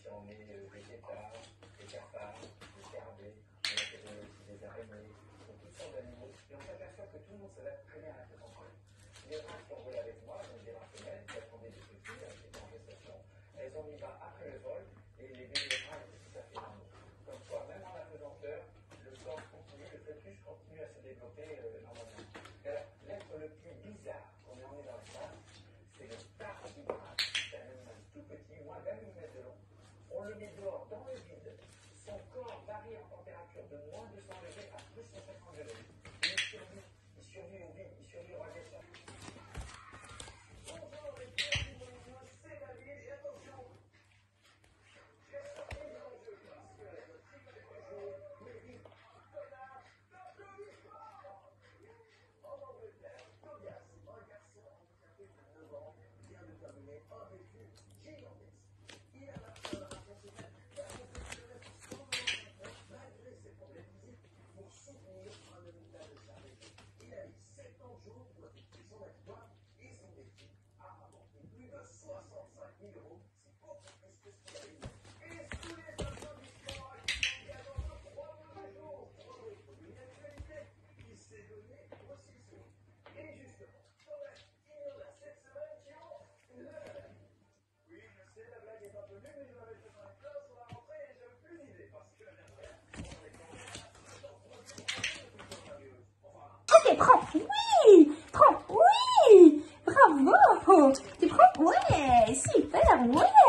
si on met des guépards, des cafards, des cardés, des araignées, toutes sortes d'animaux, et on s'aperçoit que tout le monde s'adapte très bien à la présence. Mais la t'es oui Propre, oui. Bravo T'es propre, ouais Super, ouais.